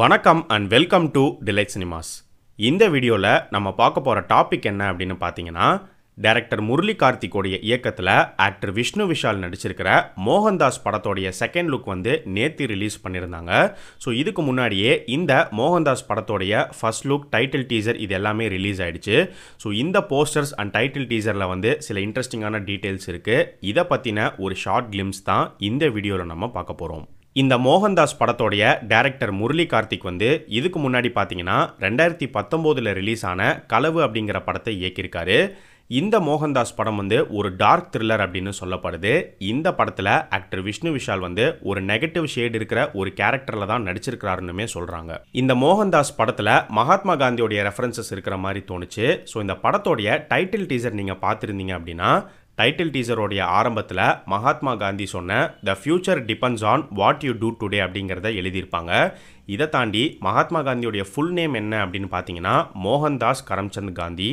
வணக்கம் and welcome to delight cinemas இந்த வீடியோவில் நம்ம பார்க்க போகிற டாபிக் என்ன அப்படின்னு பார்த்தீங்கன்னா டைரக்டர் முரளி கார்த்திகோடைய இயக்கத்தில் ஆக்டர் விஷ்ணு விஷால் நடிச்சிருக்கிற மோகன்தாஸ் படத்தோடைய செகண்ட் லுக் வந்து நேற்று ரிலீஸ் பண்ணியிருந்தாங்க. ஸோ இதுக்கு முன்னாடியே இந்த மோகன்தாஸ் படத்தோடைய ஃபர்ஸ்ட் லுக் டைட்டில் டீசர் இது எல்லாமே ரிலீஸ் ஆயிடுச்சு. ஸோ இந்த போஸ்டர்ஸ் அண்ட் டைட்டில் டீசரில் வந்து சில இன்ட்ரெஸ்டிங்கான டீட்டெயில்ஸ் இருக்குது இதை பற்றின ஒரு ஷார்ட் கிளிம்ஸ் தான் இந்த வீடியோவில் நம்ம பார்க்க போகிறோம் இந்த மோகன்தாஸ் படத்தோடைய டைரக்டர் முரளி கார்த்திக் வந்து இதுக்கு முன்னாடி பார்த்தீங்கன்னா ரெண்டாயிரத்தி பத்தொம்போதில் ரிலீஸ் ஆன களவு அப்படிங்கிற படத்தை இயக்கியிருக்காரு. இந்த மோகன்தாஸ் படம் வந்து ஒரு டார்க் த்ரில்லர் அப்படின்னு சொல்லப்படுது. இந்த படத்தில் ஆக்டர் விஷ்ணு விஷால் வந்து ஒரு நெகட்டிவ் ஷேட் இருக்கிற ஒரு கேரக்டரில் தான் நடிச்சிருக்கிறாருன்னுமே சொல்கிறாங்க இந்த மோகன்தாஸ் படத்தில் மகாத்மா காந்தியோடைய ரெஃபரன்சஸ் இருக்கிற மாதிரி தோணுச்சு. ஸோ இந்த படத்தோடைய டைட்டில் டீசர் நீங்கள் பார்த்துருந்தீங்க அப்படின்னா டைட்டில் டீசரோடைய ஆரம்பத்தில் மகாத்மா காந்தி சொன்ன the future depends on what you do today அப்படிங்கிறத எழுதியிருப்பாங்க. இதை தாண்டி மகாத்மா காந்தியோடைய ஃபுல் நேம் என்ன அப்படின்னு பார்த்தீங்கன்னா மோகன்தாஸ் கரம்சந்த் காந்தி.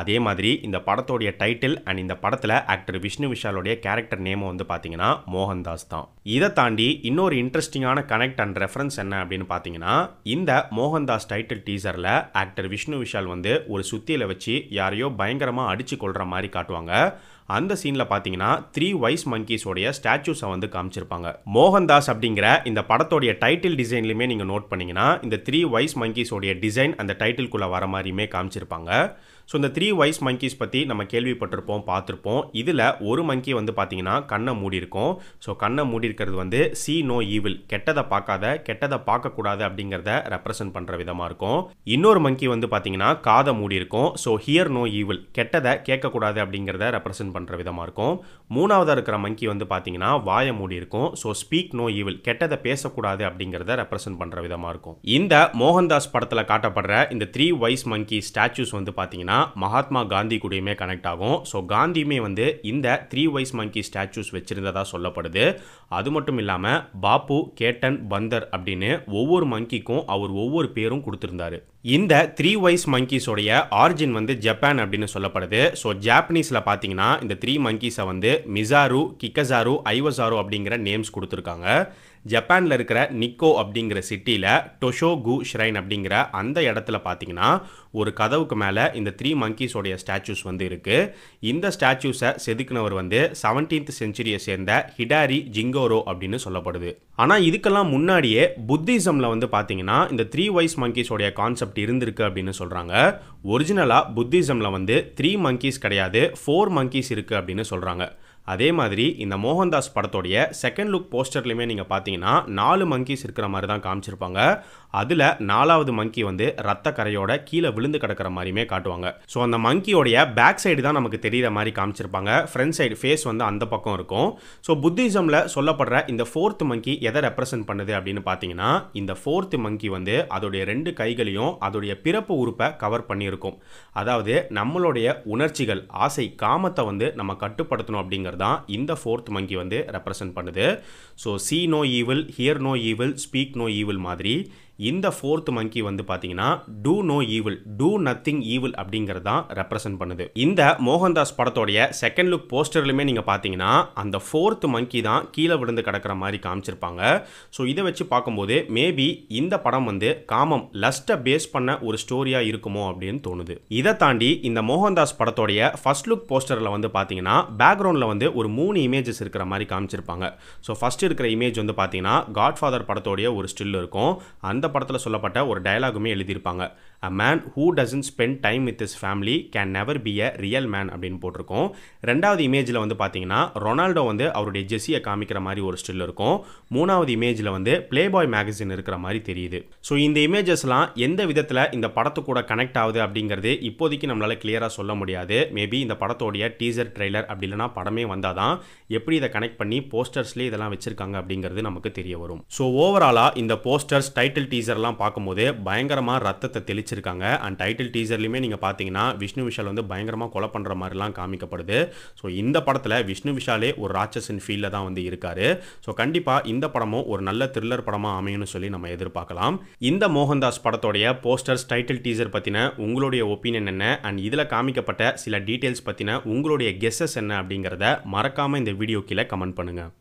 அதே மாதிரி இந்த படத்தோடைய டைட்டில் அண்ட் இந்த படத்தில் ஆக்டர் விஷ்ணு விஷாலுடைய கேரக்டர் நேமும் வந்து பார்த்தீங்கன்னா மோகன்தாஸ் தான். இதை தாண்டி இன்னொரு இன்ட்ரெஸ்டிங்கான கனெக்ட் அண்ட் ரெஃபரன்ஸ் என்ன அப்படின்னு பார்த்தீங்கன்னா இந்த மோகன்தாஸ் டைட்டில் டீசரில் ஆக்டர் விஷ்ணு விஷால் வந்து ஒரு சுத்தியில் வச்சு யாரையோ பயங்கரமாக அடித்து கொள்கிற மாதிரி காட்டுவாங்க. அந்த சீனில் பார்த்தீங்கன்னா த்ரீ வைஸ் மங்கீஸோடைய ஸ்டாச்சூஸை வந்து காமிச்சிருப்பாங்க. மோகன்தாஸ் அப்படிங்கிற இந்த படத்தோடைய டைட்டில் டிசைன்லையுமே நீங்கள் நோட் பண்ணீங்கன்னா இந்த த்ரீ வைஸ் மங்கீஸோடைய டிசைன் அந்த டைட்டில்குள்ளே வர மாதிரியுமே காமிச்சிருப்பாங்க. ஸோ இந்த த்ரீ வைஸ் மங்கிஸ் பற்றி நம்ம கேள்விப்பட்டிருப்போம் பார்த்துருப்போம். இதில் ஒரு மங்கி வந்து பார்த்தீங்கன்னா கண்ணை மூடி இருக்கும். ஸோ கண்ணை மூடி இருக்கிறது வந்து சி நோ ஈவில் கெட்டதை பார்க்காத கெட்டதை பார்க்கக்கூடாது அப்படிங்கிறத ரெப்ரசன்ட் பண்ணுற விதமாக இருக்கும். இன்னொரு மங்கி வந்து பார்த்தீங்கன்னா காதை மூடி இருக்கும். ஸோ ஹியர் நோ ஈவில் கெட்டதை கேட்கக்கூடாது அப்படிங்கிறத ரெப்ரசன்ட் பண்ணுற விதமாக இருக்கும். மூணாவதாக இருக்கிற மங்கி வந்து பார்த்தீங்கன்னா வாயை மூடி இருக்கும். ஸோ ஸ்பீக் நோ ஈவில் கெட்டதை பேசக்கூடாது அப்படிங்கிறத ரெப்ரசன்ட் பண்ணுற விதமாக இருக்கும். இந்த மோகன்தாஸ் படத்தில் காட்டப்படுற இந்த த்ரீ வைஸ் மங்கி ஸ்டாச்சூஸ் வந்து பார்த்தீங்கன்னா மகாத்மா காந்தி கூடயுமே கனெக்ட் ஆகும். ஸோ காந்தியுமே வந்து இந்த த்ரீ வைஸ் மங்கி ஸ்டாச்சூஸ் வச்சுருந்ததாக சொல்லப்படுது. அது மட்டும் இல்லாமல் பாப்பு கேட்டன் பந்தர் அப்படின்னு ஒவ்வொரு மங்கிக்கும் அவர் ஒவ்வொரு பேரும் கொடுத்துருந்தாரு. இந்த த்ரீ வைஸ் மங்கீஸோடைய ஆரிஜின் வந்து ஜப்பான் அப்படின்னு சொல்லப்படுது. ஸோ ஜாப்பனீஸில் பார்த்தீங்கன்னா இந்த த்ரீ மங்கீஸை வந்து மிசாரு கிக்கசாரு ஐவசாரு அப்படிங்கிற நேம்ஸ் கொடுத்துருக்காங்க. ஜப்பானில் இருக்கிற நிக்கோ அப்படிங்கிற சிட்டியில் டொஷோகு ஷ்ரைன் அப்படிங்கிற அந்த இடத்துல பார்த்தீங்கன்னா ஒரு கதவுக்கு மேலே இந்த த்ரீ மங்கீஸோடைய ஸ்டாச்சூஸ் வந்து இருக்குது இந்த ஸ்டாச்சூஸை செதுக்கினவர் வந்து செவன்டீன்த் செஞ்சுரியை சேர்ந்த ஹிடாரி ஜிங்கோரோ அப்படின்னு சொல்லப்படுது. ஆனால் இதுக்கெல்லாம் முன்னாடியே புத்திசமில் வந்து பார்த்தீங்கன்னா இந்த த்ரீ வைஸ் மங்கீஸோடைய கான்செப்ட் இருந்திருக்கு அப்படின்னு சொல்கிறாங்க ஒரிஜினலாக புத்திசமில் வந்து த்ரீ மங்கீஸ் கிடையாது ஃபோர் மங்கீஸ் இருக்குது அப்படின்னு சொல்கிறாங்க அதே மாதிரி இந்த மோகன்தாஸ் படத்தோடைய செகண்ட் லுக் போஸ்டர்லையுமே நீங்கள் பார்த்தீங்கன்னா நாலு மங்கீஸ் இருக்கிற மாதிரி தான் காமிச்சிருப்பாங்க. அதில் நாலாவது மங்கி வந்து ரத்த கரையோட கீழே விழுந்து கிடக்கிற மாதிரியுமே காட்டுவாங்க. ஸோ அந்த மங்கியோடைய பேக் சைடு தான் நமக்கு தெரிகிற மாதிரி காமிச்சிருப்பாங்க. ஃப்ரண்ட் சைடு ஃபேஸ் வந்து அந்த பக்கம் இருக்கும். ஸோ புத்திசமில் சொல்லப்படுற இந்த ஃபோர்த் மங்கி எதை ரெப்ரசென்ட் பண்ணுது அப்படின்னு பார்த்தீங்கன்னா இந்த ஃபோர்த் மங்கி வந்து அதோடைய ரெண்டு கைகளையும் அதோடைய பிறப்பு உறுப்பை கவர் பண்ணியிருக்கும். அதாவது நம்மளுடைய உணர்ச்சிகள் ஆசை காமத்தை வந்து நம்ம கட்டுப்படுத்தணும் அப்படிங்கிறது தான் இந்த ஃபோர்த் மங்கி வந்து ரெப்ரசன்ட் பண்ணுது. So see no evil hear no evil speak no evil மாதிரி இந்த ஃபோர்த் மங்கி வந்து பார்த்தீங்கன்னா do no evil do nothing evil அப்படிங்கிறது தான் ரெப்ரசன்ட் பண்ணுது. இந்த மோகன்தாஸ் படத்தோடைய செகண்ட் லுக் போஸ்டர்லையுமே நீங்கள் பார்த்தீங்கன்னா அந்த ஃபோர்த் மங்கி தான் கீழே விழுந்து கிடக்கிற மாதிரி காமிச்சிருப்பாங்க. ஸோ இதை வச்சு பார்க்கும்போது மேபி இந்த படம் வந்து காமம் லஸ்ட்டை பேஸ் பண்ண ஒரு ஸ்டோரியாக இருக்குமோ அப்படின்னு தோணுது. இதை தாண்டி இந்த மோகன்தாஸ் படத்தோடைய ஃபர்ஸ்ட் லுக் போஸ்டரில் வந்து பார்த்தீங்கன்னா பேக்ரவுண்டில் வந்து ஒரு மூணு இமேஜஸ் இருக்கிற மாதிரி காமிச்சிருப்பாங்க. ஸோ ஃபர்ஸ்ட் இருக்கிற இமேஜ் வந்து பார்த்தீங்கன்னா காட்ஃபாதர் படத்தோடைய ஒரு ஸ்டில் இருக்கும். அந்த படத்தில் சொல்லப்பட்ட ஒரு டயலாகுமே எழுதியிருப்பாங்க. A man who doesn't spend time with his family can never be a real man அப்படின்னு போட்டிருக்கோம். ரெண்டாவது இமேஜில் வந்து பார்த்தீங்கன்னா ரொனால்டோ வந்து அவருடைய ஜெஸ்ஸியை காமிக்கிற மாதிரி ஒரு ஸ்டில் இருக்கும். மூணாவது இமேஜில் வந்து பிளே பாய் மேகசின் இருக்கிற மாதிரி தெரியுது. ஸோ இந்த இமேஜஸ்லாம் எந்த விதத்தில் இந்த படத்து கூட கனெக்ட் ஆகுது அப்படிங்கிறது இப்போதைக்கு நம்மளால் கிளியராக சொல்ல முடியாது. மேபி இந்த படத்தோடைய டீசர் ட்ரெய்லர் அப்படி இல்லைனா படமே வந்தால் தான் எப்படி இதை கனெக்ட் பண்ணி போஸ்டர்ஸ்லேயே இதெல்லாம் வச்சிருக்காங்க அப்படிங்கிறது நமக்கு தெரிய வரும். ஸோ ஓவராலாக இந்த போஸ்டர்ஸ் டைட்டில் டீசர்லாம் பார்க்கும்போது பயங்கரமாக ரத்தத்தை தெளிச்சிருக்காங்க அண்ட் டைட்டில் டீசர்லையுமே நீங்கள் பார்த்தீங்கன்னா விஷ்ணு விஷால் வந்து பயங்கரமாக கொலை பண்ணுற மாதிரிலாம் காமிக்கப்படுது. ஸோ இந்த படத்தில் விஷ்ணு விஷாலே ஒரு ராட்சஸின் ஃபீல்டில் தான் வந்து இருக்காரு. ஸோ கண்டிப்பாக இந்த படமும் ஒரு நல்ல த்ரில்லர் படமாக அமையும்னு சொல்லி நம்ம எதிர்பார்க்கலாம். இந்த மோகன்தாஸ் படத்தோடைய போஸ்டர்ஸ் டைட்டில் டீசர் பற்றின உங்களுடைய ஒப்பீனியன் என்ன? அண்ட் இதில் காமிக்கப்பட்ட சில டீட்டெயில்ஸ் பற்றின உங்களுடைய கெஸ்ஸஸ் என்ன அப்படிங்கிறத மறக்காமல் இந்த வீடியோ கீழே கமெண்ட் பண்ணுங்கள்